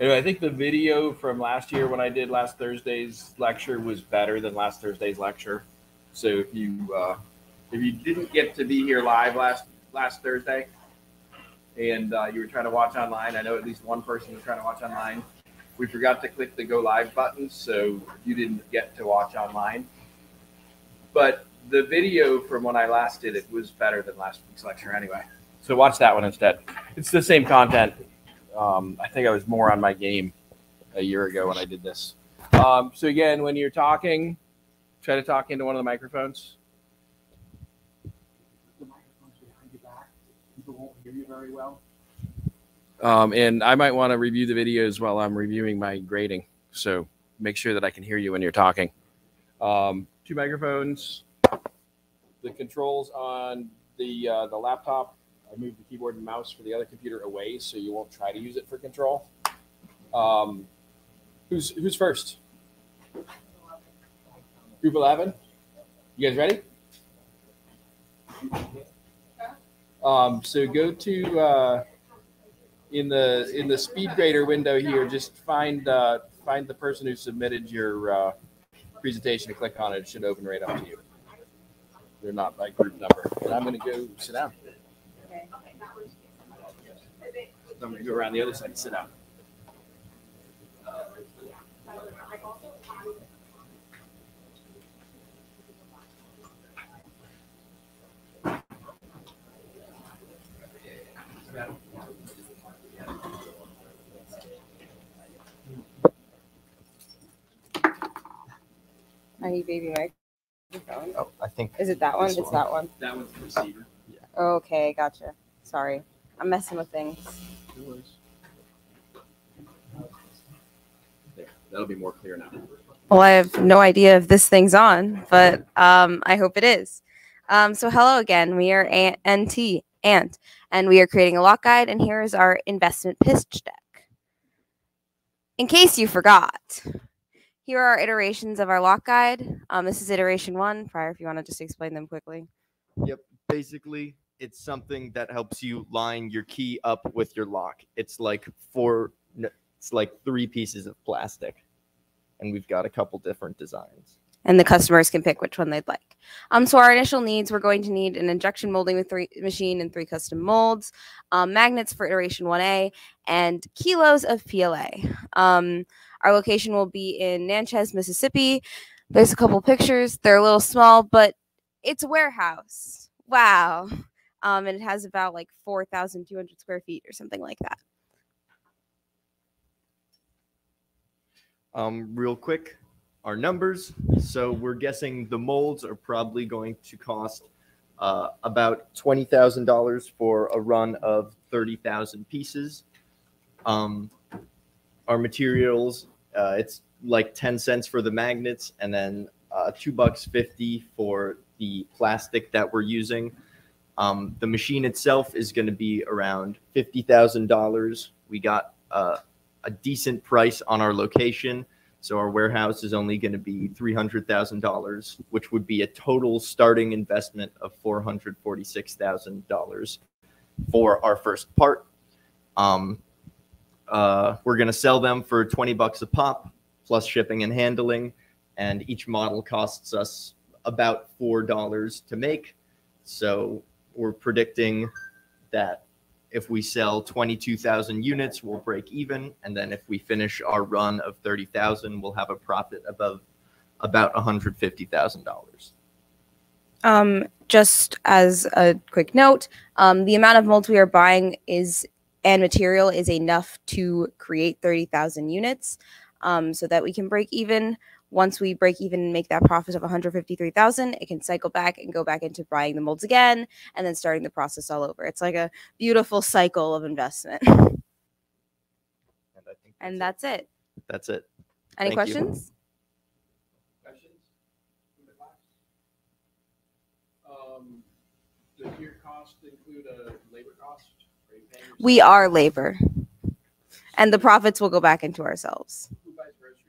Anyway, I think the video from last year when I did last Thursday's lecture was better than last Thursday's lecture. So if you uh, if you didn't get to be here live last last Thursday, and uh, you were trying to watch online, I know at least one person was trying to watch online. We forgot to click the go live button, so you didn't get to watch online. But the video from when I last did it was better than last week's lecture anyway. So watch that one instead. It's the same content. Um, I think I was more on my game a year ago when I did this. Um, so again, when you're talking, try to talk into one of the microphones. The microphone's behind back. People won't hear you very well. Um, and I might want to review the videos while I'm reviewing my grading. So make sure that I can hear you when you're talking. Um, two microphones. The controls on the uh, the laptop. I moved the keyboard and mouse for the other computer away, so you won't try to use it for control. Um, who's who's first? Group eleven. You guys ready? Um, so go to uh, in the in the speed grader window here. Just find uh, find the person who submitted your uh, presentation and click on it. It should open right up to you. They're not by group number. And I'm going to go sit down. I'm going to go around the other side and sit down. I need baby microphone. Oh, I think Is it that one? This It's that one. That one's the receiver. Yeah. Okay, gotcha. Sorry. I'm messing with things. There, that'll be more clear now. Well, I have no idea if this thing's on, but um, I hope it is. Um, so, hello again. We are A- NT, Ant, and we are creating a lock guide, and here is our investment pitch deck. In case you forgot, here are our iterations of our lock guide. Um, this is iteration one. Prior, if you want to just explain them quickly. Yep. Basically, it's something that helps you line your key up with your lock. It's like four, it's like three pieces of plastic, and we've got a couple different designs. and the customers can pick which one they'd like. Um, so our initial needs, we're going to need an injection molding with three machine and three custom molds, um, magnets for iteration 1A, and kilos of PLA. Um, our location will be in Natchez, Mississippi. There's a couple pictures. They're a little small, but it's a warehouse. Wow. Um, and it has about like 4,200 square feet or something like that. Um, real quick, our numbers. So we're guessing the molds are probably going to cost uh, about twenty thousand dollars for a run of thirty thousand pieces. Um, our materials, uh, it's like ten cents for the magnets, and then uh, two bucks fifty for the plastic that we're using. Um, the machine itself is going to be around fifty thousand dollars. We got uh, a decent price on our location. So our warehouse is only going to be three hundred thousand dollars, which would be a total starting investment of four hundred forty-six thousand dollars for our first part. Um, uh, we're going to sell them for twenty bucks a pop, plus shipping and handling, and each model costs us about four dollars to make. So we're predicting that if we sell 22,000 units, we'll break even. And then if we finish our run of 30,000, we'll have a profit above about $150,000. Um, just as a quick note, um, the amount of molds we are buying is and material is enough to create 30,000 units um, so that we can break even. Once we break even and make that profit of 153,000, it can cycle back and go back into buying the molds again and then starting the process all over. It's like a beautiful cycle of investment. And I think And that's it. that's it. Any Thank you. questions? Questions? from the class? Um, does your cost include a labor cost? Are you We are labor, and the profits will go back into ourselves. Who buys groceries?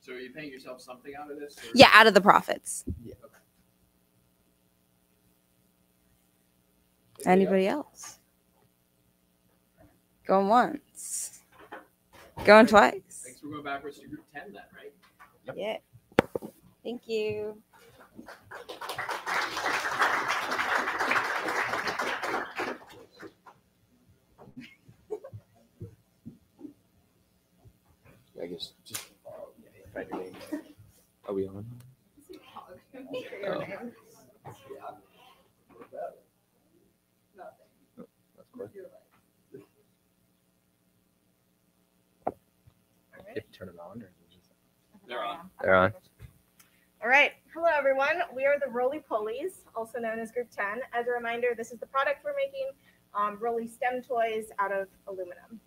So are you paying yourself something out of this? or- Yeah, out of the profits. Anybody Anybody else? Going once. Going twice. Thanks for going backwards to group ten then, right? Yeah. Thank you. I guess just write your name. Are we on? Oh. That's quick. You turn it on or just- They're on. They're on. All right. Hello, everyone. We are the Roly Polies, also known as Group 10. As a reminder, this is the product we're making um, Roly STEM toys out of aluminum.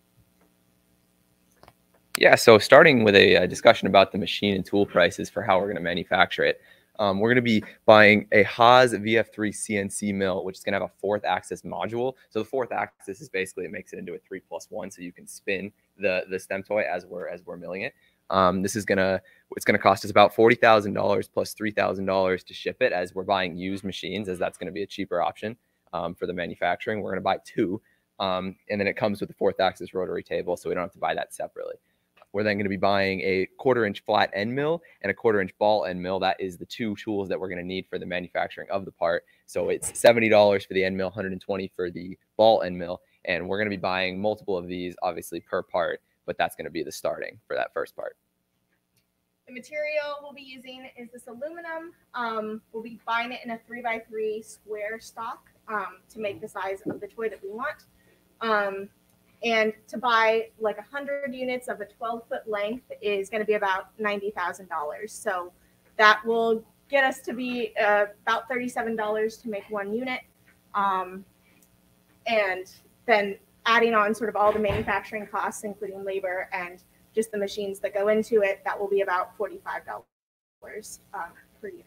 Yeah, so starting with a, uh discussion about the machine and tool prices for how we're going to manufacture it. Um, we're going to be buying a Haas VF3 CNC mill, which is going to have a fourth axis module. So the fourth axis is basically it makes it into a three plus one, so you can spin the the stem toy as we're as we're milling it. Um, this is gonna it's gonna cost us about forty thousand dollars plus three thousand dollars to ship it, as we're buying used machines, as that's going to be a cheaper option um, for the manufacturing. We're going to buy two, um, and then it comes with the fourth axis rotary table, so we don't have to buy that separately. We're then going to be buying a quarter inch flat end mill and a quarter inch ball end mill. That is the two tools that we're going to need for the manufacturing of the part. So it's $70 for the end mill, 120 for the ball end mill. And we're going to be buying multiple of these, obviously, per part, but that's going to be the starting for that first part. The material we'll be using is this aluminum. Um, we'll be buying it in a three by three square stock um, to make the size of the toy that we want. Um, and to buy like 100 units of a 12 foot length is going to be about $90,000. So that will get us to be uh, about $37 to make one unit. Um, and then adding on sort of all the manufacturing costs, including labor and just the machines that go into it, that will be about forty-five dollars um, per unit.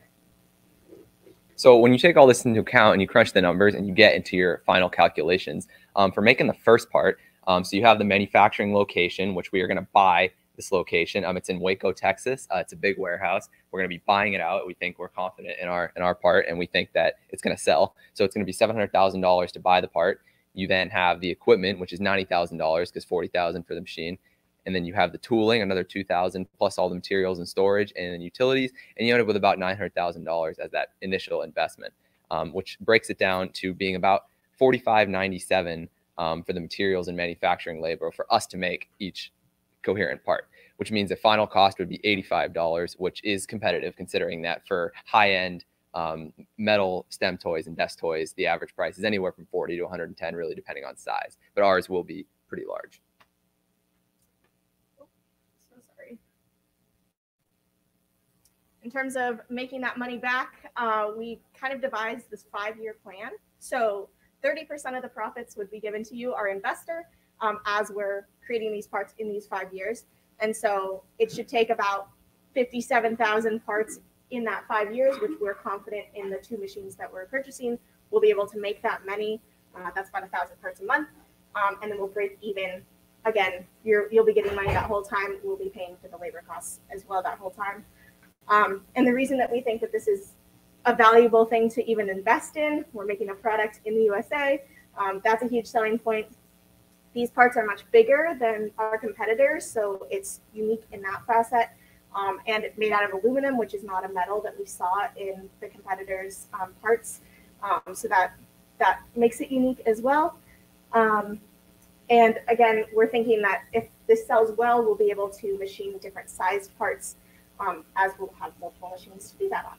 So when you take all this into account and you crunch the numbers and you get into your final calculations um, for making the first part, um, so you have the manufacturing location, which we are going to buy this location. Um, it's in Waco, Texas. Uh, it's a big warehouse. We're going to be buying it out. We think we're confident in our in our part, and we think that it's going to sell. So it's going to be seven hundred thousand dollars to buy the part. You then have the equipment, which is ninety thousand dollars, because forty thousand for the machine, and then you have the tooling, another two thousand plus all the materials and storage and utilities, and you end up with about nine hundred thousand dollars as that initial investment, um, which breaks it down to being about forty five ninety seven um, for the materials and manufacturing labor for us to make each coherent part, which means the final cost would be $85, which is competitive considering that for high end um, metal stem toys and desk toys, the average price is anywhere from 40 to 110, really depending on size. But ours will be pretty large. So sorry. In terms of making that money back, uh, we kind of devised this five-year plan. So 30% of the profits would be given to you, our investor, um, as we're creating these parts in these five years. And so it should take about 57,000 parts in that five years, which we're confident in the two machines that we're purchasing. We'll be able to make that many. Uh, that's about a thousand parts a month. Um, and then we'll break even. Again, you're, you'll be getting money that whole time. We'll be paying for the labor costs as well that whole time. Um, and the reason that we think that this is a valuable thing to even invest in. We're making a product in the USA. Um, that's a huge selling point. These parts are much bigger than our competitors, so it's unique in that facet. Um, and it's made out of aluminum, which is not a metal that we saw in the competitors' um, parts. Um, so that that makes it unique as well. Um, and again, we're thinking that if this sells well, we'll be able to machine different sized parts um, as we'll have multiple machines to do that on.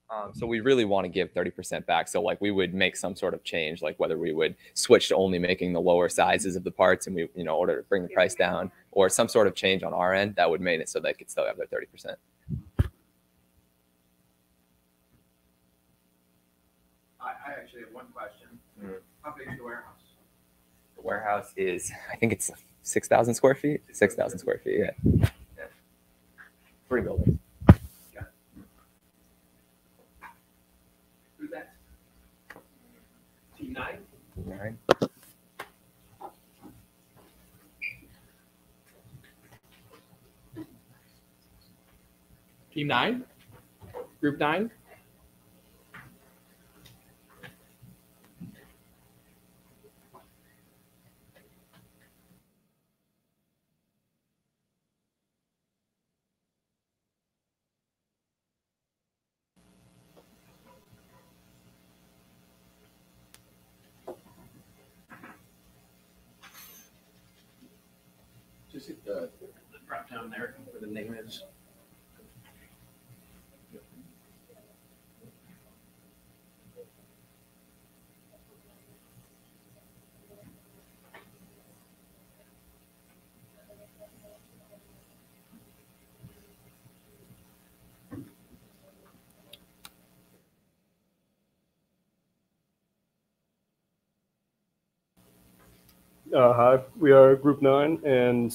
Um, so we really want to give 30% back. So like we would make some sort of change, like whether we would switch to only making the lower sizes of the parts and we, you know, order to bring the price down or some sort of change on our end that would make it so they could still have their 30%. I, I actually have one question. Mhm. How big is the warehouse? The warehouse is, I think it's six thousand square feet. Six thousand square feet. Yeah. Three buildings. Who's that? Team nine? Team nine? Group nine? Just hit the, the drop down there where the name is. Uh, hi, we are Group Nine, and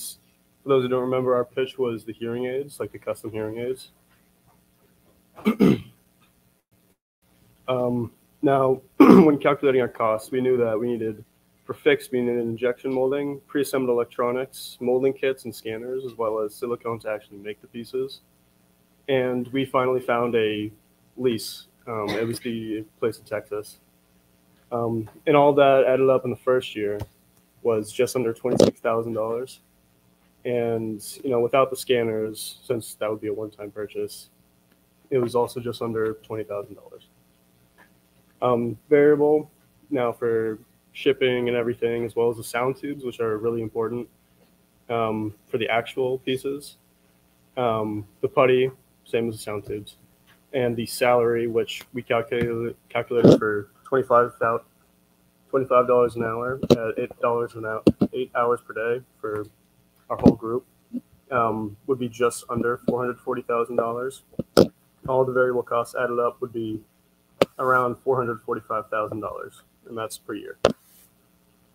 for those who don't remember, our pitch was the hearing aids, like the custom hearing aids. um, now, when calculating our costs, we knew that we needed, for fixed, we needed injection molding, pre-assembled electronics, molding kits, and scanners, as well as silicone to actually make the pieces. And we finally found a lease. Um, it was the place in Texas. Um, and all that added up in the first year was just under twenty-six thousand dollars. And you know, without the scanners, since that would be a one-time purchase, it was also just under twenty thousand dollars. Um, variable now for shipping and everything, as well as the sound tubes, which are really important um, for the actual pieces. Um, the putty, same as the sound tubes, and the salary, which we calculated calculated for 25 dollars an hour at $8 an hour, eight hours per day for our whole group, um, would be just under four hundred forty thousand dollars. All the variable costs added up would be around four hundred forty-five thousand dollars, and that's per year.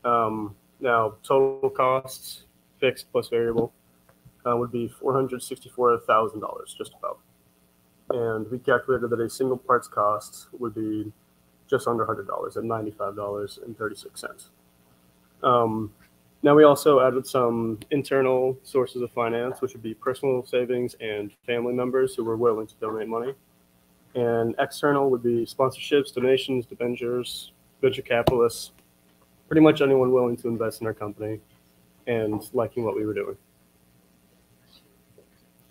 Um, now, total costs, fixed plus variable, uh, would be four hundred sixty-four thousand dollars, just about. And we calculated that a single parts cost would be just under hundred dollars at ninety-five dollars and thirty-six cents. Um, now we also added some internal sources of finance, which would be personal savings and family members who were willing to donate money. And external would be sponsorships, donations, debentures, venture capitalists, pretty much anyone willing to invest in our company and liking what we were doing.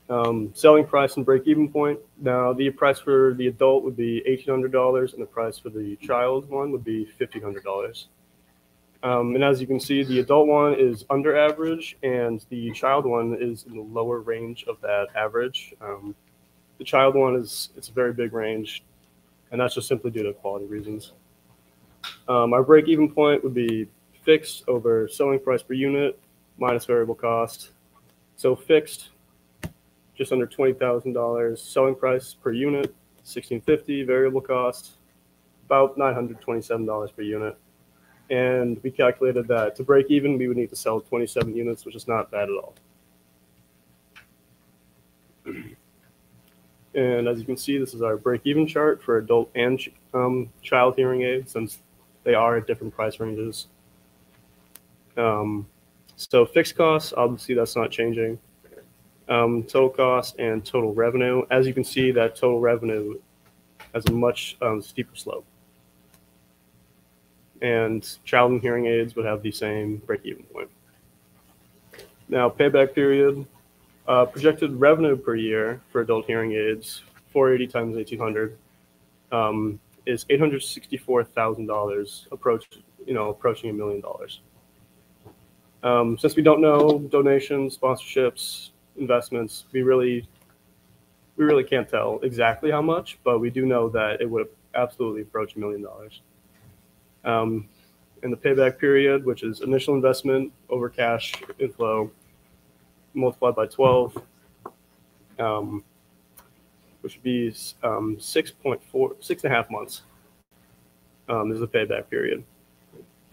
Um, selling price and break even point. Now, the price for the adult would be $1,800, and the price for the child one would be $1,500. Um, and as you can see, the adult one is under average, and the child one is in the lower range of that average. Um, the child one is it's a very big range, and that's just simply due to quality reasons. Um, our break even point would be fixed over selling price per unit minus variable cost. So fixed just under twenty thousand dollars. Selling price per unit, sixteen fifty. Variable cost, about nine hundred twenty-seven dollars per unit. And we calculated that to break even, we would need to sell twenty-seven units, which is not bad at all. And as you can see, this is our break-even chart for adult and um, child hearing aids, since they are at different price ranges. Um, so fixed costs, obviously that's not changing um, total cost and total revenue. As you can see, that total revenue has a much um, steeper slope. And child and hearing aids would have the same break-even point. Now, payback period, uh, projected revenue per year for adult hearing aids, 480 times 1800, um, is $864,000, approach, you know, approaching a million dollars. Um, since we don't know donations, sponsorships, investments, we really we really can't tell exactly how much, but we do know that it would absolutely approach a million dollars. Um, and the payback period, which is initial investment over cash inflow multiplied by 12, um, which would be um, 6.4, six and a half months um, is the payback period.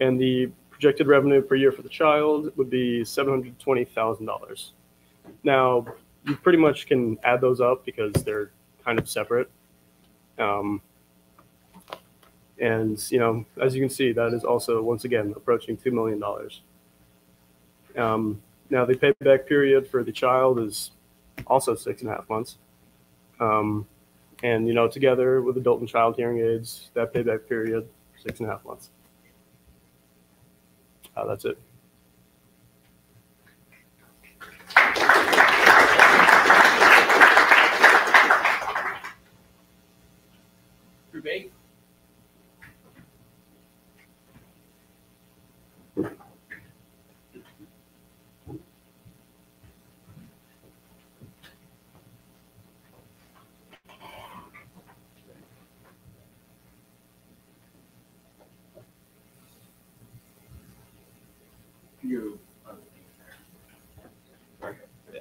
And the projected revenue per year for the child would be $720,000. Now, you pretty much can add those up because they're kind of separate. Um, and, you know, as you can see, that is also, once again, approaching $2 million. Um, now, the payback period for the child is also six and a half months. Um, and, you know, together with adult and child hearing aids, that payback period, six and a half months. Uh, that's it. Group eight. You. Uh, yeah.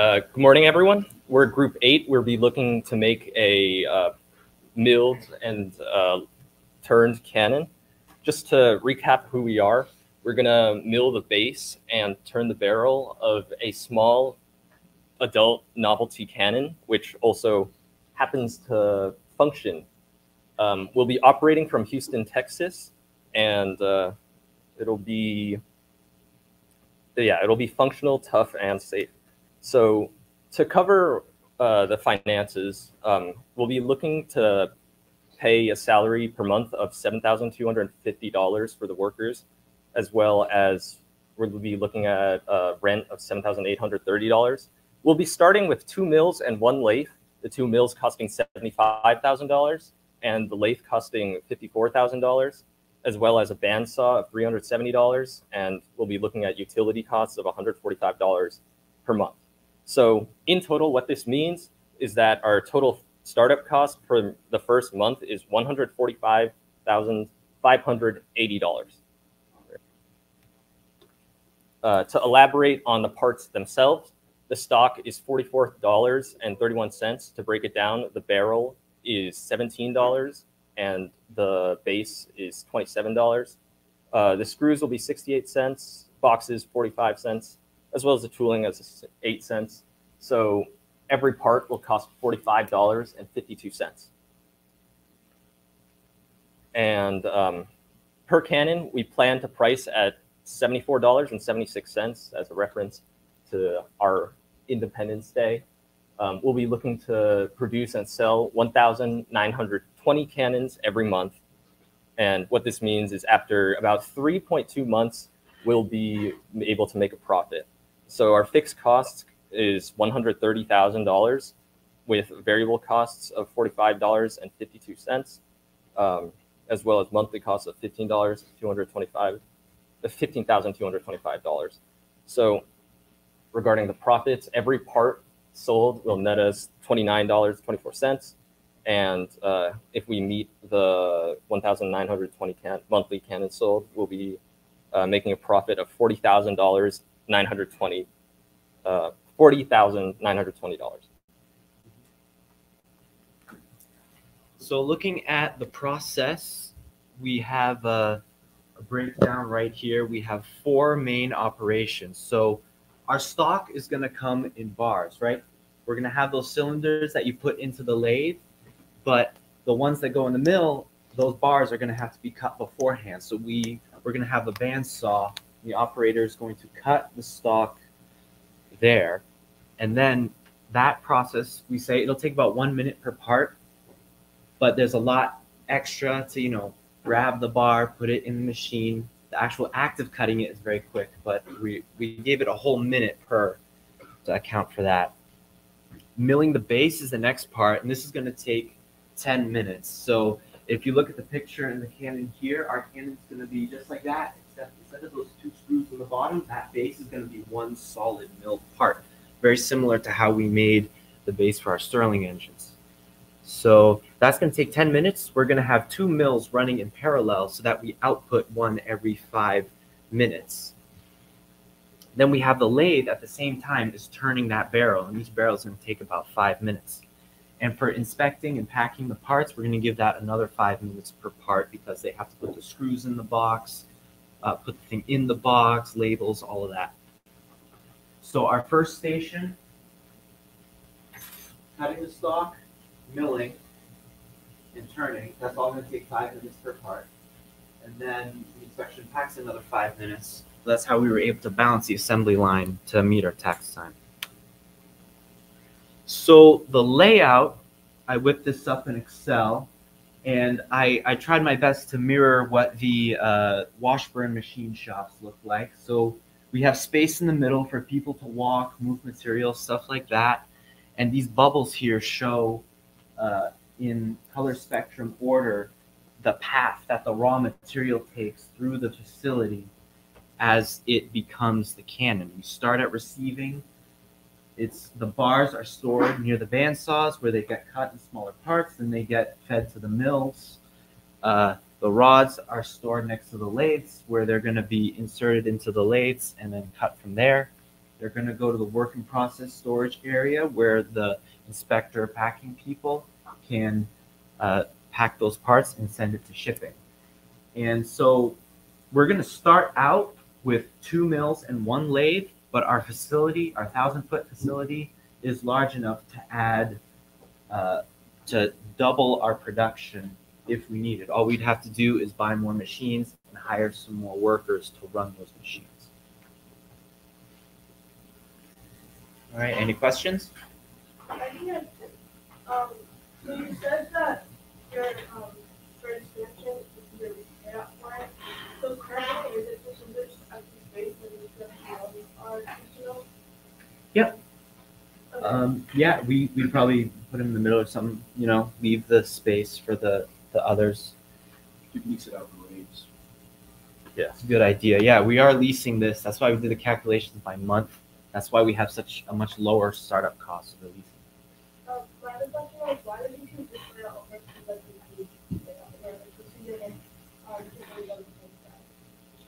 Uh, good morning, everyone. We're Group 8. We'll be looking to make a uh, milled and uh, turned cannon. Just to recap who we are, we're going to mill the base and turn the barrel of a small adult novelty cannon, which also happens to function. Um, we'll be operating from Houston, Texas, and uh, it'll be, yeah, it'll be functional, tough, and safe. So to cover uh, the finances, um, we'll be looking to pay a salary per month of $7,250 for the workers, as well as we'll be looking at a rent of $7,830. We'll be starting with two mills and one lathe, the two mills costing $75,000 and the lathe costing $54,000, as well as a bandsaw of $370. And we'll be looking at utility costs of $145 per month. So in total, what this means is that our total startup cost for the first month is $145,580. Uh, to elaborate on the parts themselves, the stock is $44.31. To break it down, the barrel is $17 and the base is $27. Uh, the screws will be 68 cents, boxes 45 cents, as well as the tooling as 8 cents. So every part will cost $45.52. And um, per cannon, we plan to price at $74.76 as a reference to our Independence Day. Um, we'll be looking to produce and sell 1,920 cannons every month. And what this means is after about 3.2 months, we'll be able to make a profit. So our fixed cost is $130,000 with variable costs of $45.52, um, as well as monthly costs of $15, 225 $15,225. So regarding the profits, every part sold will net us $29.24. And uh, if we meet the 1,920 can- monthly cannons sold, we'll be uh, making a profit of $40,000, 920, uh, $40,920. So looking at the process, we have a, a breakdown right here. We have four main operations. So our stock is going to come in bars, right? We're going to have those cylinders that you put into the lathe, but the ones that go in the mill, those bars are going to have to be cut beforehand. So we we're going to have a bandsaw. The operator is going to cut the stock there, and then that process we say it'll take about one minute per part, but there's a lot extra to you know grab the bar, put it in the machine. The actual act of cutting it is very quick, but we we gave it a whole minute per to account for that. Milling the base is the next part, and this is going to take 10 minutes. So if you look at the picture in the cannon here, our cannon's going to be just like that, except instead of those two screws on the bottom, that base is going to be one solid milled part. very similar to how we made the base for our Stirling engines. So that's going to take 10 minutes. We're going to have two mills running in parallel so that we output one every five minutes. Then we have the lathe at the same time is turning that barrel, and each barrel is going to take about five minutes. And for inspecting and packing the parts, we're going to give that another five minutes per part because they have to put the screws in the box, uh, put the thing in the box, labels, all of that. So our first station, cutting the stock, milling, and turning, that's all going to take five minutes per part. And then the inspection packs another five minutes. That's how we were able to balance the assembly line to meet our takt time. So the layout, I whipped this up in Excel, and I, I tried my best to mirror what the uh, Washburn machine shops look like. So we have space in the middle for people to walk, move materials, stuff like that. And these bubbles here show uh, in color spectrum order the path that the raw material takes through the facility as it becomes the cannon. We start at receiving. It's the bars are stored near the bandsaws where they get cut in smaller parts and they get fed to the mills. Uh, the rods are stored next to the lathes where they're going to be inserted into the lathes and then cut from there. They're going to go to the work in process storage area where the inspector packing people can uh, pack those parts and send it to shipping. And so we're going to start out with two mills and one lathe, but our facility, our thousand foot facility, is large enough to add uh, to double our production if we needed. All we'd have to do is buy more machines and hire some more workers to run those machines. All right, any questions? I think I, um, so you said that your, um, expansion is your layout plan. So currently, is it just a bit empty space and it's gonna have all? Yep. Okay. Um, yeah, we we probably put it in the middle or something. You know, leave the space for the the others. You can lease it out for rates. It's a good idea. Yeah, we are leasing this. That's why we did the calculations by month. That's why we have such a much lower startup cost of the leasing. My other question was, why did you choose this layout over to like the, layout, or like proceeding and, um, typically on the same side?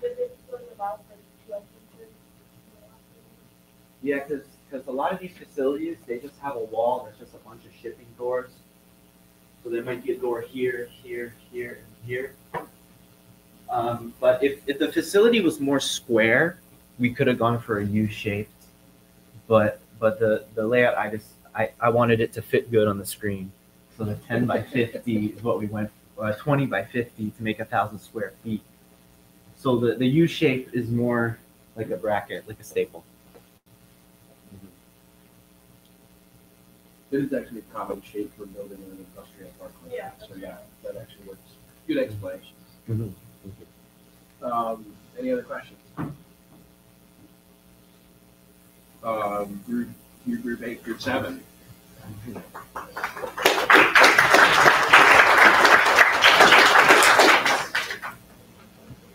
Did it was about like two entrances? Yeah, because a lot of these facilities they just have a wall. There's just a bunch of shipping doors. So there might be a door here, here, here, and here. Um, but if, if the facility was more square, we could have gone for a U shaped. But but the, the layout I just I, I wanted it to fit good on the screen. So the 10 by 50 is what we went uh, 20 by 50 to make a thousand square feet. So the, the U shape is more like a bracket, like a staple. It is actually a common shape for building an industrial park like Yeah. that, so yeah, that actually works. Good explanation. Mhm. Um, any other questions? Um, group, your group eight, group seven.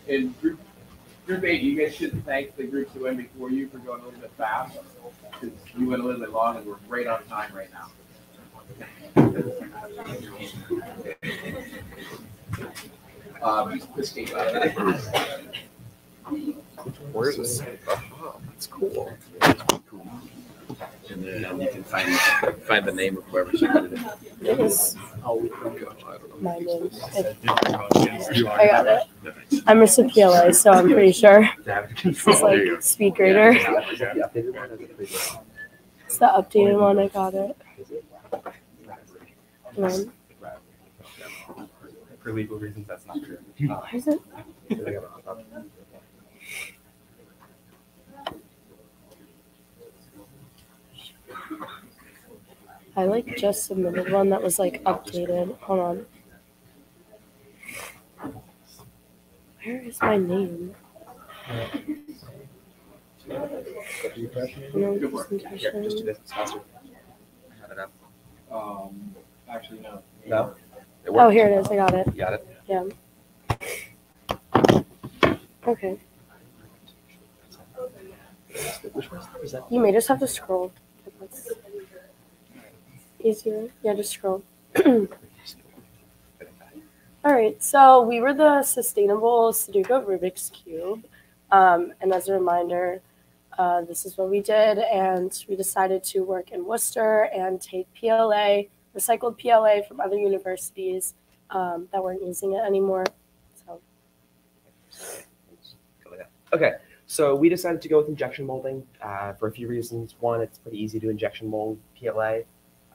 In group, eight, you guys should thank the groups that went before you for going a little bit fast. Because you went a little bit long and we're right on time right now. Um. Where is this? It's cool. And then uh, you can find, find the name of whoever submitted it. It is Oh, my name. I got it. I'm a CPLA, so I'm pretty sure is like speed grader. It's the updated one. I got it. Then, For legal reasons, that's not true. why is it? I like just submitted one that was like updated. Hold on. Where is my name? No, Go for it. Here, just do presentation. this. It's faster. I have it up. Um, actually, no. No? It Oh, here it is. I got it. You got it? Yeah. Okay. Which one is that? You may just have to scroll. That's easier. Yeah, just scroll. All right, so we were the sustainable Sudoku Rubik's Cube. Um, and as a reminder, uh, this is what we did, and we decided to work in Worcester and take PLA, recycled PLA from other universities um, that weren't using it anymore. So, Okay, so we decided to go with injection molding uh, for a few reasons. One, it's pretty easy to injection mold PLA.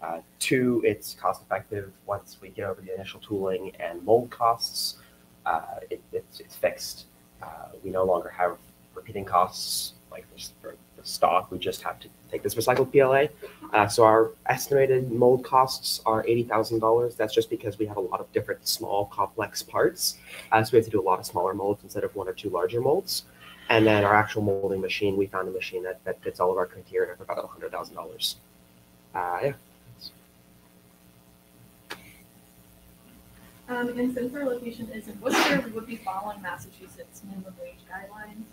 Uh, two, it's cost effective once we get over the initial tooling and mold costs. Uh, it, it's, it's fixed. Uh, we no longer have repeating costs like for, the stock. We just have to take this recycled PLA. Uh, so our estimated mold costs are eighty thousand dollars. That's just because we have a lot of different small complex parts. Uh, so we have to do a lot of smaller molds instead of one or two larger molds. And then our actual molding machine, we found a machine that, that fits all of our criteria for about hundred thousand dollars. Uh, yeah. Um, and since our location is in Worcester, we would be following Massachusetts minimum wage guidelines.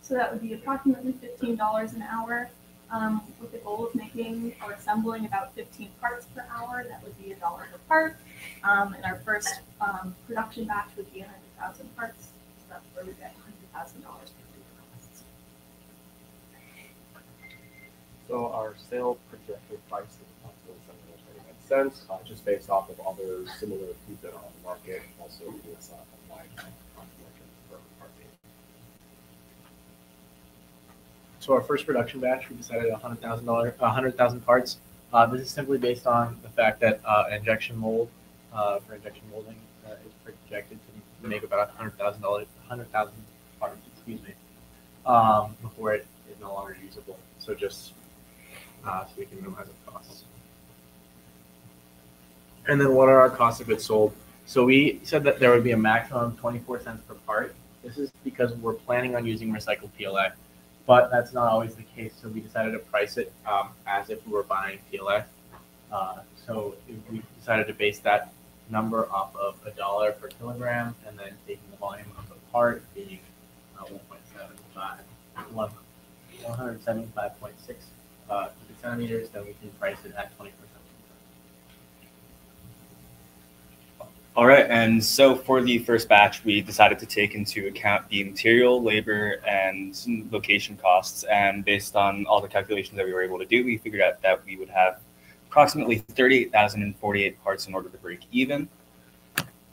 So that would be approximately fifteen dollars an hour, um, with the goal of making or assembling about fifteen parts per hour. That would be a dollar per part. Um, and our first um, production batch would be hundred thousand parts. So that's where we get hundred thousand dollars per labor costs. So our sale projected price cents, uh, just based off of other similar foods that are on the market, also uh, applied contribution for our. So our first production batch, we decided a hundred thousand dollar, a hundred thousand parts. Uh, this is simply based on the fact that uh, injection mold uh, for injection molding uh, is projected to make about a hundred thousand dollars, hundred thousand parts, excuse me, um, before it is no longer usable. So just uh, so we can minimize the costs. And then what are our costs of goods sold? So we said that there would be a maximum of 24 cents per part. This is because we're planning on using recycled PLA, but that's not always the case. So we decided to price it um, as if we were buying PLA. Uh, so we decided to base that number off of a dollar per kilogram, and then taking the volume of the part being uh, 1.75, 175.6 uh, centimeters, then we can price it at 20%. All right, and so for the first batch, we decided to take into account the material, labor, and location costs. And based on all the calculations that we were able to do, we figured out that we would have approximately 38,048 parts in order to break even.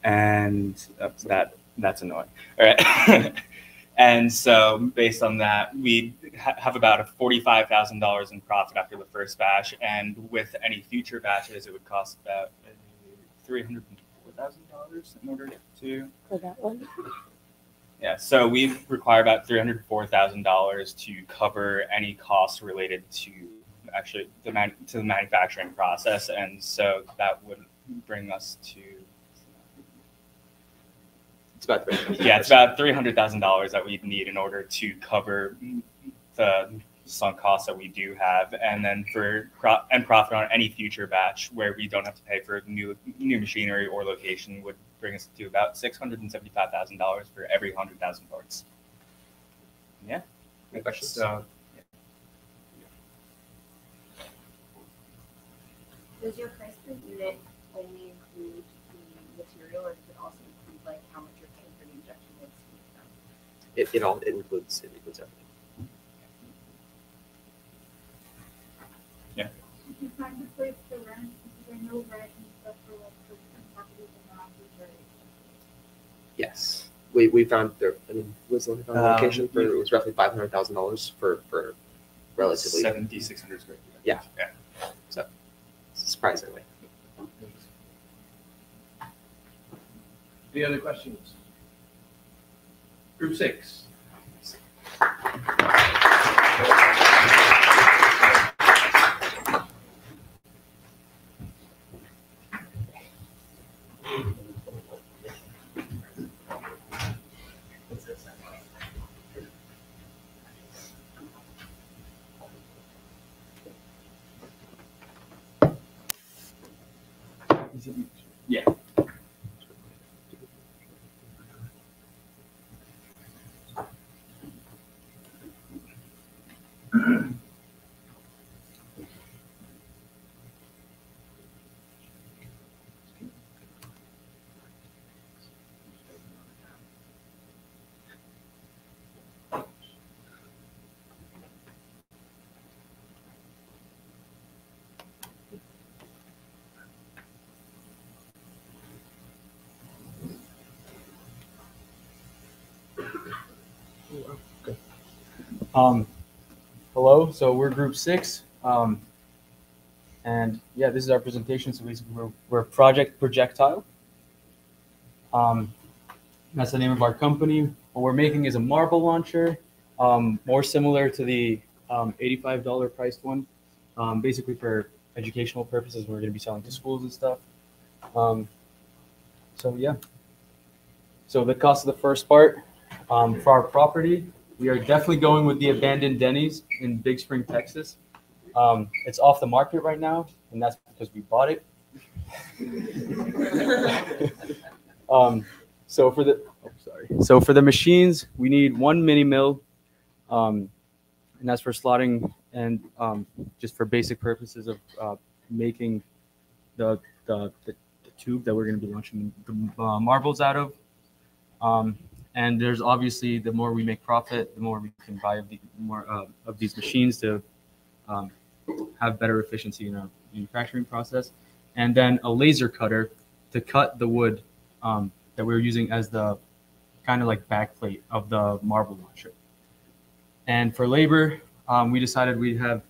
And that's that that's annoying. All right. and so based on that, we ha- have about a $45,000 in profit after the first batch. And with any future batches, it would cost about three hundred four thousand dollars in order to for that one. yeah. So we require about three hundred four thousand dollars to cover any costs related to actually the man- to the manufacturing process, and so that would bring us to It's about three. yeah, it's about three hundred thousand dollars that we'd need in order to cover the sunk costs that we do have, and then for pro- and profit on any future batch where we don't have to pay for new new machinery or location would bring us to about six hundred and seventy five thousand dollars for every hundred thousand parts. Yeah. Any questions? So Does your price per unit only include the material, or does it also include like how much you're paying for the injection molds? It, it all it includes it includes everything. Did you find a place to rent? Because I know rent and stuff for like for properties and not very Yes. We, we found there. I mean, was the only found a Um, location for it was roughly five hundred thousand dollars for for relatively seventy six hundred square feet. Yeah. Yeah. So surprisingly. Any other questions? Group six. Yeah. Um, hello. So we're group six. Um, and yeah, this is our presentation. So we're, we're Project Projectile. Um, that's the name of our company. What we're making is a marble launcher, um, more similar to the um, $85 priced one. Um, basically, for educational purposes, we're going to be selling to schools and stuff. Um, so yeah. So the cost of the first part um, for our property, we are definitely going with the abandoned Denny's in Big Spring, Texas. Um, it's off the market right now, and that's because we bought it. um, so for the oh, sorry. So for the machines, we need one mini mill, um, and that's for slotting and um, just for basic purposes of uh, making the, the the the tube that we're going to be launching the uh, marbles out of. And there's obviously the more we make profit, the more we can buy of the more uh, of these machines to um, have better efficiency in our manufacturing process, and then a laser cutter to cut the wood um, that we are using as the kind of like backplate of the marble launcher. And for labor, um, we decided we'd have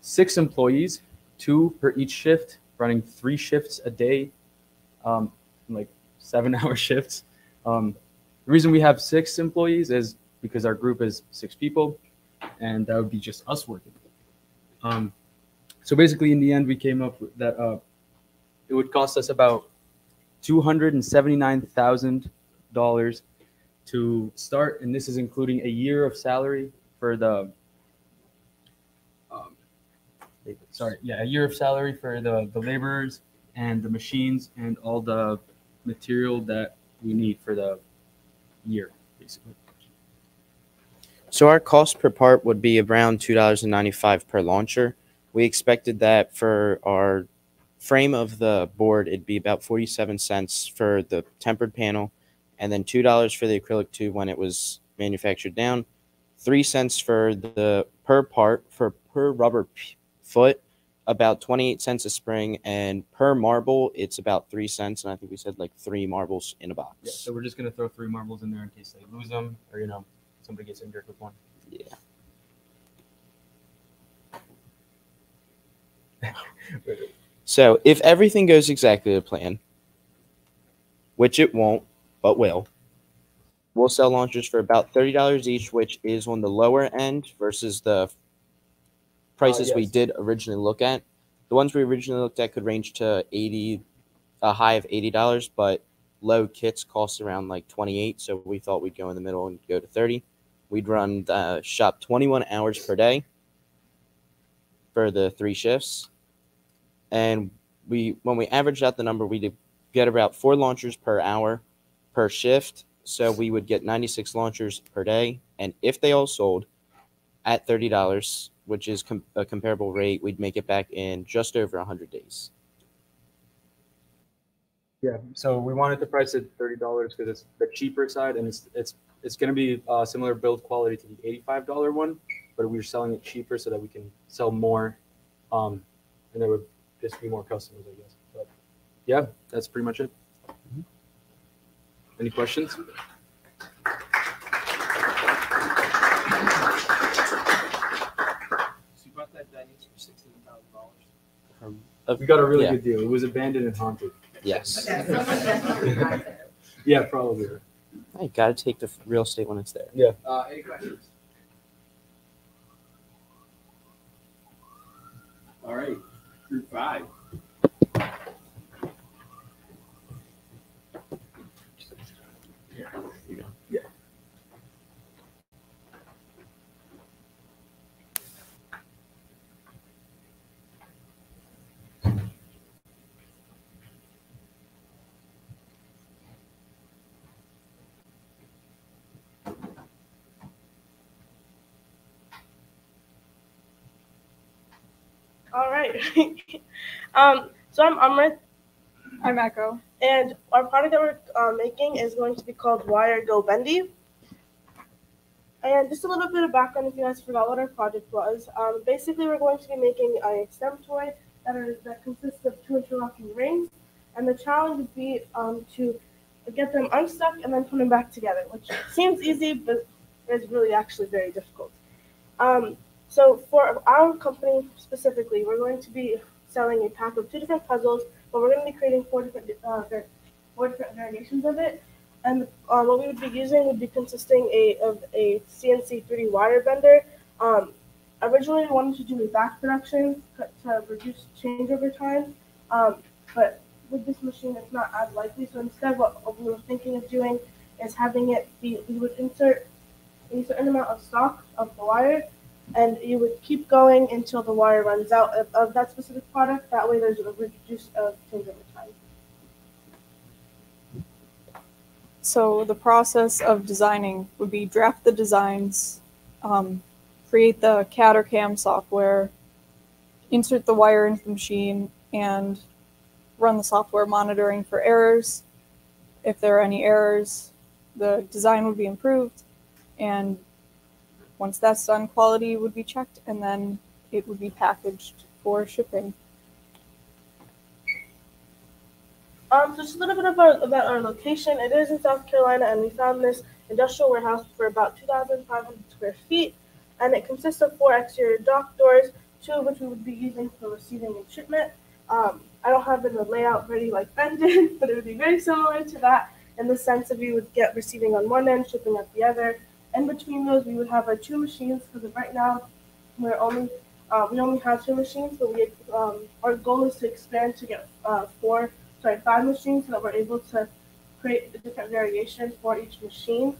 six employees, two per each shift, running three shifts a day, um, like seven-hour shifts. Um, the reason we have six employees is because our group is six people, and that would be just us working. Um, so basically, in the end, we came up with that uh, it would cost us about two hundred and seventy-nine thousand dollars to start, and this is including a year of salary for the. Um, sorry, yeah, a year of salary for the the laborers and the machines and all the material that we need for the year, basically. So our cost per part would be around two dollars and ninety five per launcher. We expected that for our frame of the board, it'd be about forty seven cents for the tempered panel, and then two dollars for the acrylic tube when it was manufactured down, three cents for the per part for per rubber foot, about twenty eight cents a spring, and per marble it's about three cents, and I think we said like three marbles in a box. Yeah, so we're just gonna throw three marbles in there in case they lose them, or you know, somebody gets injured with one. Yeah. So if everything goes exactly to plan, which it won't, but will, we'll sell launchers for about thirty dollars each, which is on the lower end versus the Uh, prices we yes. did originally look at. The ones we originally looked at could range to eighty, a high of eighty dollars, but low kits cost around like twenty eight. So we thought we'd go in the middle and go to thirty. We'd run the shop twenty one hours per day for the three shifts and we when we averaged out the number we get about four launchers per hour per shift so we would get 96 launchers per day and if they all sold at $30 which is com- a comparable rate we'd make it back in just over 100 days Yeah, so we wanted to price it thirty dollars because it's the cheaper side, and it's it's it's going to be uh, similar build quality to the eighty-five dollar one, but we're selling it cheaper so that we can sell more, um, and there would just be more customers, I guess. But yeah, that's pretty much it. Any questions? So you bought that Denny's for sixteen thousand dollars. We got a really yeah. good deal. It was abandoned and haunted. yes Yeah, probably. i gotta take the real estate when it's there Yeah. Uh, any questions? All right, group five. All right. um, so I'm Amrit, I'm Echo. and our product that we're uh, making is going to be called Wire Go Bendy. And just a little bit of background if you guys forgot what our project was. Um, basically, we're going to be making a STEM toy that, are, that consists of two interlocking rings. And the challenge would be um, to get them unstuck and then put them back together, which seems easy, but is really actually very difficult. Um, so for our company specifically, we're going to be selling a pack of two different puzzles, but we're going to be creating four different uh, four different variations of it. And uh, what we would be using would be consisting a, of a CNC 3D wire bender. Um, originally, we wanted to do a batch production to reduce changeover time, um, but with this machine, it's not as likely. So instead, what we were thinking of doing is having it be we would insert a certain amount of stock of the wire, and you would keep going until the wire runs out of, of that specific product. That way, there's a reduce of things changeover time. So the process of designing would be draft the designs, um, create the CAD or CAM software, insert the wire into the machine, and run the software monitoring for errors. If there are any errors, the design would be improved, and once that's done, quality would be checked, and then it would be packaged for shipping. Um, just a little bit about, about our location. It is in South Carolina, and we found this industrial warehouse for about 2,500 square feet, and it consists of four exterior dock doors, two of which we would be using for receiving and shipment. Um, I don't have the layout ready like Ben did, but it would be very similar to that in the sense of we would get receiving on one end, shipping at the other. In between those, we would have our two machines because right now we're only uh, we only have two machines, but we um, our goal is to expand to get uh, four, sorry, five machines so that we're able to create a different variation for each machine.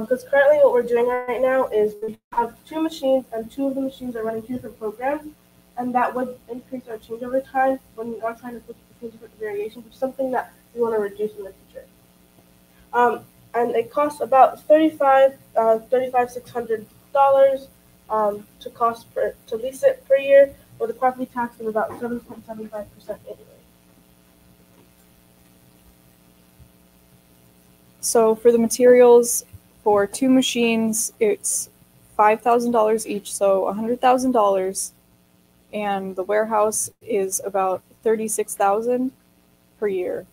Because currently, what we're doing right now is we have two machines, and two of the machines are running two different programs, and that would increase our changeover time when we are trying to put between different variations, which is something that we want to reduce in the future. Um, and it costs about thirty-five, uh, thirty-five six hundred dollars um, to cost per to lease it per year, with a property tax of about seven point seven five percent annually. So for the materials, for two machines, it's five thousand dollars each, so hundred thousand dollars, and the warehouse is about thirty-six thousand per year.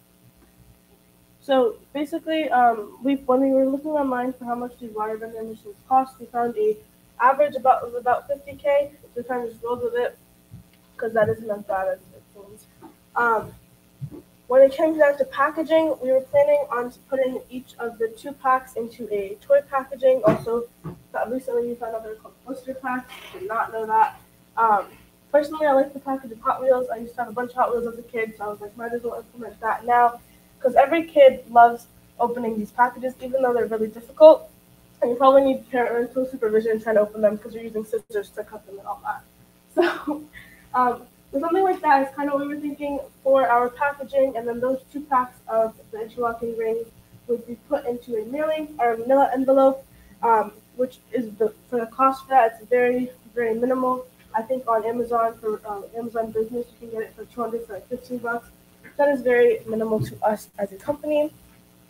So basically, um, we when we were looking online for how much these wire bender machines cost, we found a average about of about 50k. We kind of just rolled with it because that isn't as bad as it seems. Um, when it came down to packaging, we were planning on putting each of the two packs into a toy packaging. Also, uh, recently we found out they're called blister packs. Did not know that. Um, personally, I like the package of Hot Wheels. I used to have a bunch of Hot Wheels as a kid, so I was like, might as well implement that now because every kid loves opening these packages, even though they're really difficult. And you probably need parental supervision trying to open them because you're using scissors to cut them and all that. So, um, so something like that is kind of what we were thinking for our packaging, and then those two packs of the interlocking rings would be put into a mailing or a manila envelope, um, which is the for the cost for that it's very very minimal. I think on Amazon for um, Amazon Business you can get it for 200 for like 15 bucks that is very minimal to us as a company.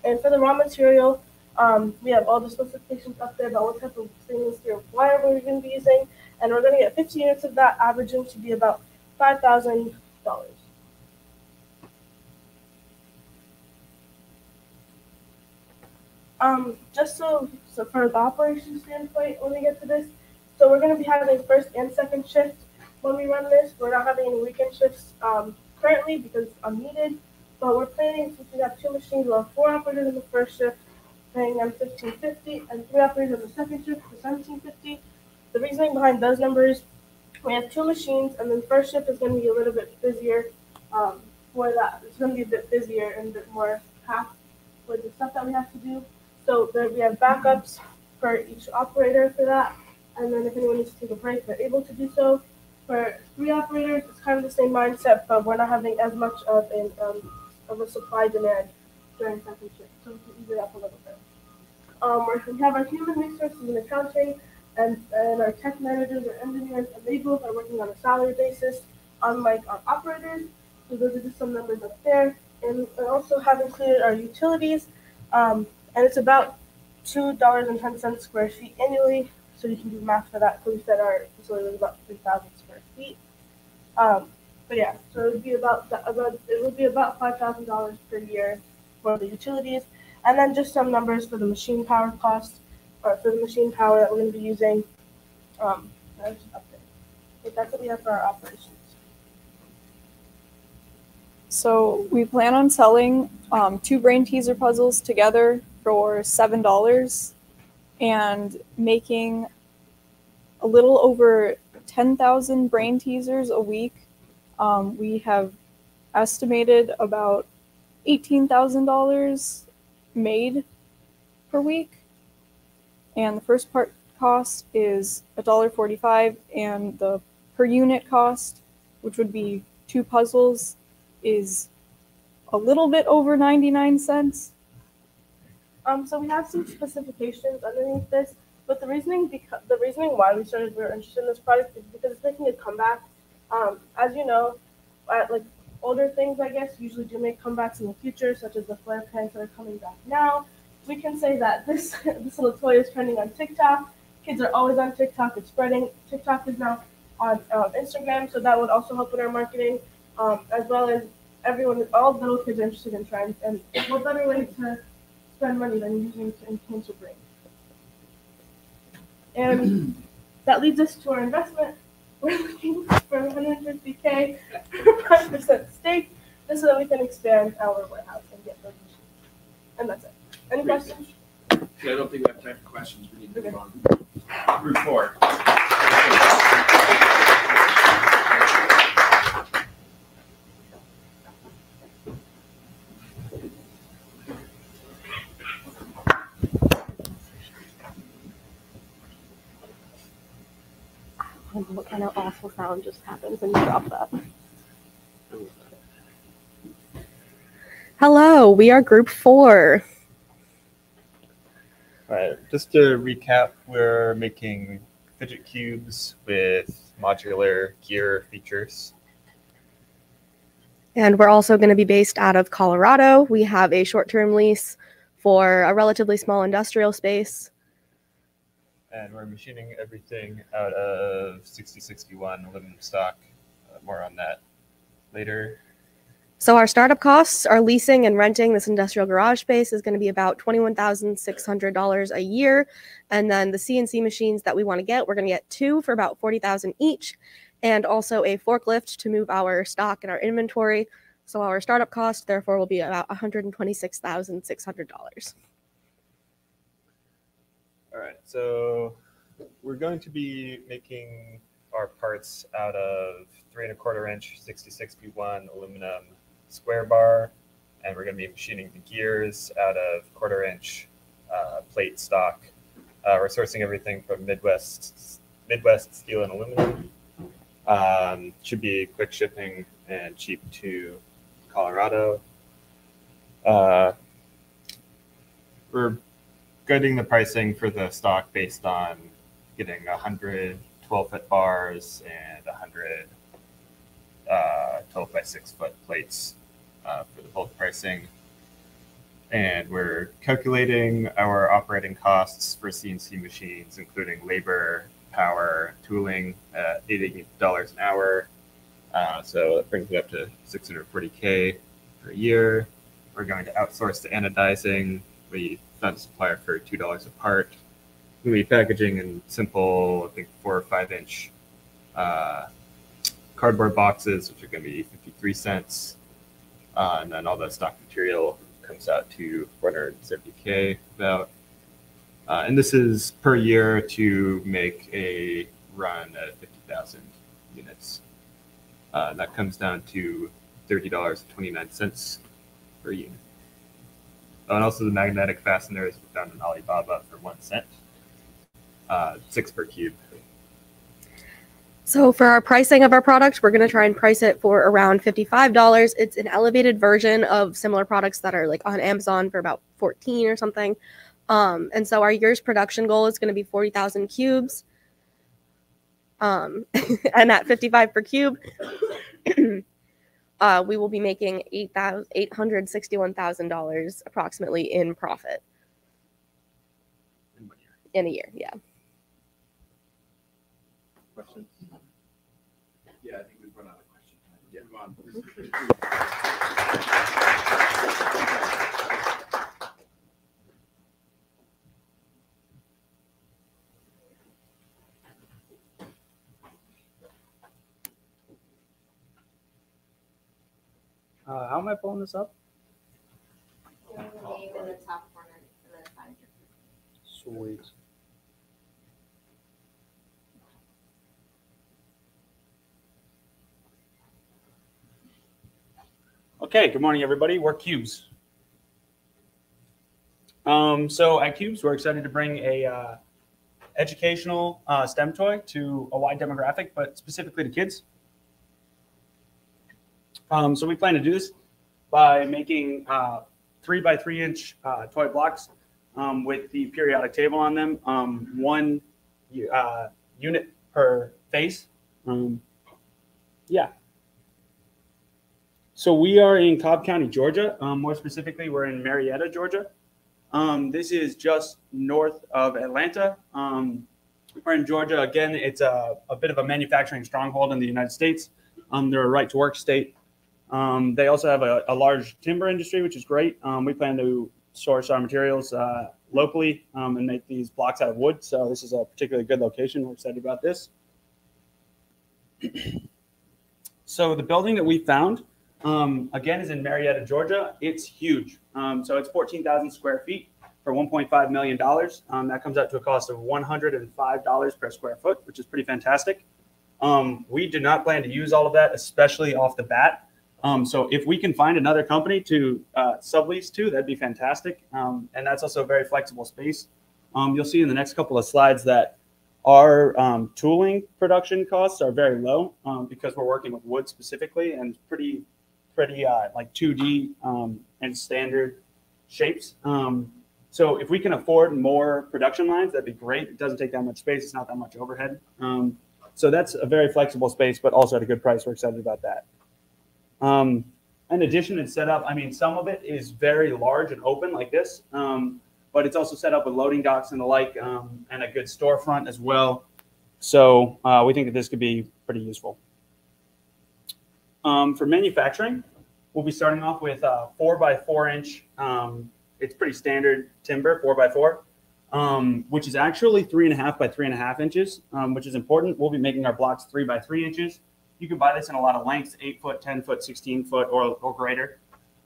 And for the raw material, um, we have all the specifications up there about what type of stainless steel wire we're going to be using, and we're going to get 50 units of that, averaging to be about $5,000. Um, just so, so for the operation standpoint, when we get to this, so we're going to be having first and second shift when we run this. We're not having any weekend shifts um, currently because I'm needed. But we're planning since we have two machines, we'll have four operators in the first shift, paying them fifteen fifty, and three operators in the second shift for seventeen fifty. The reasoning behind those numbers, we have two machines, and then first shift is going to be a little bit busier. Um, for that, it's going to be a bit busier and a bit more packed with the stuff that we have to do. So there we have backups for each operator for that, and then if anyone needs to take a break, they're able to do so. For three operators, it's kind of the same mindset, but we're not having as much of an um, of a supply demand during second shift, so we can ease it up a little bit. Um, we have our human resources and accounting, and, and our tech managers or engineers, and they both are working on a salary basis, unlike our operators. So those are just some numbers up there. And we also have included our utilities, um, and it's about two dollars and ten cents square feet annually. So you can do math for that. So we said our facility was about three thousand feet. Um, but yeah, so it would be about about it would be about five thousand dollars per year for the utilities, and then just some numbers for the machine power cost, or for the machine power that we're going to be using. Um, management update. Okay, that's what we have for our operations. So we plan on selling um, two brain teaser puzzles together for seven dollars, and making a little over ten thousand brain teasers a week. Um, we have estimated about eighteen thousand dollars made per week, and the first part cost is $1.45 and the per unit cost which would be two puzzles is a little bit over 99 cents. Um, so we have some specifications underneath this, but the reasoning because the reasoning why we started we were interested in this product is because it's making a comeback. Um, as you know, at, like older things, I guess usually do make comebacks in the future, such as the flare pants that are coming back now. We can say that this this little toy is trending on TikTok. Kids are always on TikTok. It's spreading. TikTok is now on um, Instagram, so that would also help with our marketing, um, as well as everyone, all little kids are interested in trying. And what better way to spend money than using to enhance your brain? And that leads us to our investment. We're looking for 150k for 5% stake, just so that we can expand our warehouse and get those machines. And that's it. Any questions? Okay, I don't think we have time for questions. We need to move on. Group of awful sound just happens when you drop that. Hello, we are group four. All right, just to recap, we're making fidget cubes with modular gear features. And we're also going to be based out of Colorado. We have a short term lease for a relatively small industrial space. And we're machining everything out of 6061 aluminum stock. Uh, more on that later. So, our startup costs, our leasing and renting this industrial garage space is going to be about $21,600 a year. And then the CNC machines that we want to get, we're going to get two for about 40000 each, and also a forklift to move our stock and our inventory. So, our startup cost, therefore, will be about $126,600. All right, so we're going to be making our parts out of three and a quarter inch 6061 aluminum square bar, and we're going to be machining the gears out of quarter inch uh, plate stock. Uh, we're sourcing everything from Midwest Midwest Steel and Aluminum. Um, should be quick shipping and cheap to Colorado. Uh, we're getting the pricing for the stock based on getting 100 12 foot bars and 100 uh, 12 by 6 foot plates uh, for the bulk pricing. And we're calculating our operating costs for CNC machines, including labor, power, tooling at $80 an hour. Uh, so that brings it up to 640K per year. We're going to outsource the anodizing. We found a supplier for $2 a part. We'll packaging in simple, I think, four or five inch uh, cardboard boxes, which are going to be 53 cents. Uh, and then all the stock material comes out to 470K about. Uh, and this is per year to make a run at 50,000 units. Uh, that comes down to $30.29 per unit. Oh, and also the magnetic fasteners we found in Alibaba for one cent, uh, six per cube. So for our pricing of our product, we're going to try and price it for around $55. It's an elevated version of similar products that are like on Amazon for about 14 or something. Um, and so our year's production goal is going to be 40,000 cubes. Um, and at 55 per cube, uh, we will be making $861,000 approximately in profit. In a year, yeah. Questions? Yeah, I think we've run out of questions. Yeah. Pulling this up? In the top corner for the signature. Sweet. Okay, good morning, everybody. We're Cubes. Um, so at Cubes, we're excited to bring a uh, educational uh, STEM toy to a wide demographic, but specifically to kids. Um, so we plan to do this by making uh, three by three inch uh, toy blocks um, with the periodic table on them, um, one uh, unit per face. Um, yeah. So we are in Cobb County, Georgia. Um, more specifically, we're in Marietta, Georgia. Um, this is just north of Atlanta. We're in Georgia. Again, it's a, a bit of a manufacturing stronghold in the United States. They're a right to work state. Um, they also have a, a large timber industry, which is great. Um, we plan to source our materials uh, locally um, and make these blocks out of wood. So this is a particularly good location. We're excited about this. so the building that we found, um, again, is in Marietta, Georgia. It's huge. Um, so it's 14,000 square feet for $1.5 million. Um, that comes out to a cost of $105 per square foot, which is pretty fantastic. We do not plan to use all of that, especially off the bat. Um, so if we can find another company to uh, sublease to, that'd be fantastic. Um, and that's also a very flexible space. Um, you'll see in the next couple of slides that our um, tooling production costs are very low um, because we're working with wood specifically and pretty, pretty uh, like 2D um, and standard shapes. so if we can afford more production lines, that'd be great. It doesn't take that much space. It's not that much overhead. so that's a very flexible space, but also at a good price. We're excited about that. Um, in addition, it's set up, I mean, some of it is very large and open like this, um, but it's also set up with loading docks and the like, um, and a good storefront as well. So uh, we think that this could be pretty useful. Um, for manufacturing, we'll be starting off with a four by four inch. Um, it's pretty standard timber, four by four, um, which is actually three and a half by three and a half inches, um, which is important. We'll be making our blocks three by three inches. You can buy this in a lot of lengths, eight foot, 10 foot, 16 foot, or, or greater.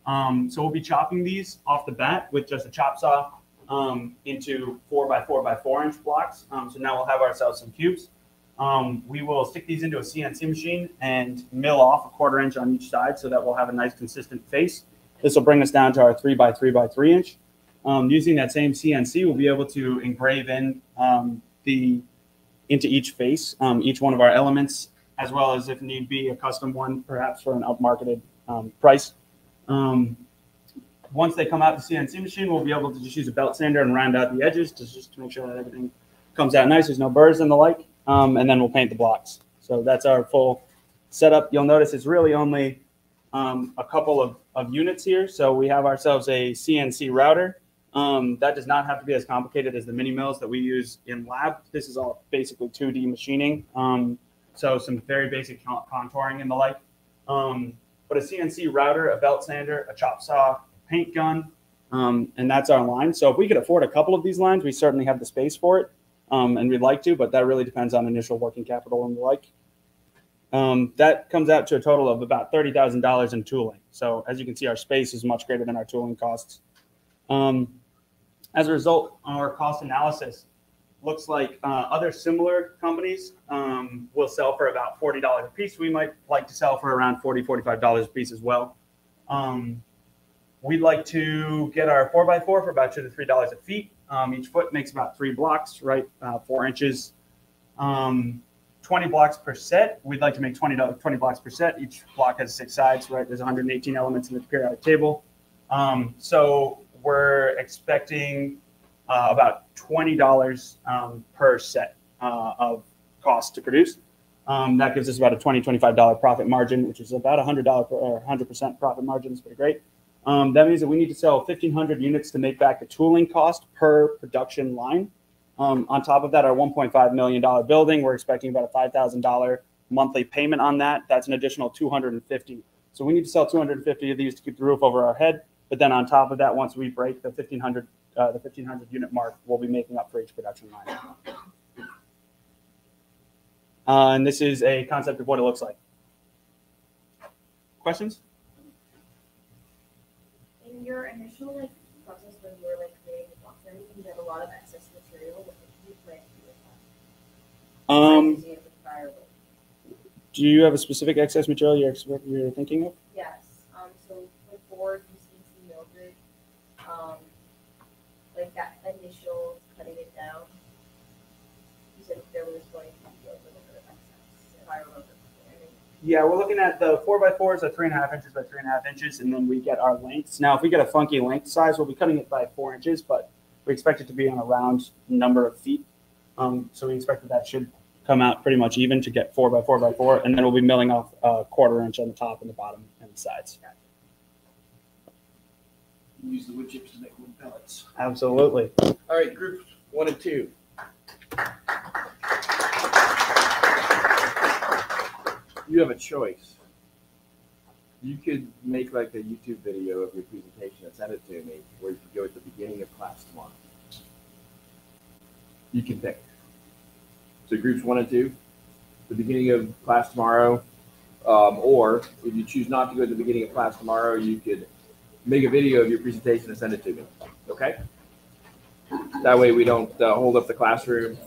Um, so we'll be chopping these off the bat with just a chop saw um, into four by four by four inch blocks. Um, so now we'll have ourselves some cubes. Um, we will stick these into a CNC machine and mill off a quarter inch on each side so that we'll have a nice consistent face. This will bring us down to our three by three by three inch. Um, using that same CNC, we'll be able to engrave in um, the into each face, each one of our elements as well as if need be a custom one, perhaps for an upmarketed um, price. Um, once they come out the CNC machine, we'll be able to just use a belt sander and round out the edges to just to make sure that everything comes out nice. There's no burrs and the like, um, and then we'll paint the blocks. So that's our full setup. You'll notice it's really only um, a couple of, of units here. So we have ourselves a CNC router. Um, that does not have to be as complicated as the mini mills that we use in lab. This is all basically 2D machining. Um, so some very basic contouring and the like. Um, but a CNC router, a belt sander, a chop saw, paint gun, um, and that's our line. So if we could afford a couple of these lines, we certainly have the space for it, um, and we'd like to, but that really depends on initial working capital and the like. Um, that comes out to a total of about thirty thousand dollars in tooling. So as you can see, our space is much greater than our tooling costs. Um, as a result, our cost analysis looks like uh, other similar companies um, will sell for about $40 a piece. We might like to sell for around $40, $45 a piece as well. Um, we'd like to get our 4x4 for about 2 to $3 a feet. Um, each foot makes about three blocks, right? Uh, four inches. Um, 20 blocks per set. We'd like to make 20, 20 blocks per set. Each block has six sides, right? There's 118 elements in the periodic table. Um, so we're expecting uh, about $20 um, per set uh, of cost to produce. Um, that gives us about a $20, $25 profit margin, which is about $100 per, or 100% profit margin. It's pretty great. Um, that means that we need to sell 1,500 units to make back the tooling cost per production line. Um, on top of that, our $1.5 million building, we're expecting about a $5,000 monthly payment on that. That's an additional 250. So we need to sell 250 of these to keep the roof over our head. But then on top of that, once we break the 1,500 uh, the 1500 unit mark we'll be making up for each production line. Uh, and this is a concept of what it looks like. Questions? In your initial like process when you were like creating the box and everything, you had a lot of excess material. What did you plan to do with that? Um, do you have a specific excess material you're you're thinking of? Yes, um, so before you see Mildred, um, initial cutting it down, you said there was going to be a little bit of excess, if I remember. correctly. I mean, Yeah, we're looking at the four by fours are three and a half inches by three and a half inches, and then we get our lengths. Now, if we get a funky length size, we'll be cutting it by four inches, but we expect it to be on a round number of feet. Um, so we expect that that should come out pretty much even to get four by four by four, and then we'll be milling off a quarter inch on the top and the bottom and the sides. Use the wood chips to make wood pellets. Absolutely. All right, groups one and two. You have a choice. You could make like a YouTube video of your presentation and send it to me, or you could go at the beginning of class tomorrow. You can pick. So groups one and two, the beginning of class tomorrow, um, or if you choose not to go at the beginning of class tomorrow, you could make a video of your presentation and send it to me. Okay? That way we don't uh, hold up the classroom.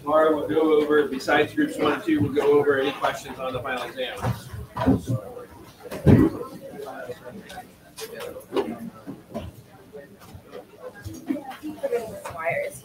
Tomorrow we'll go over, besides groups one and two, we'll go over any questions on the final exam. Wires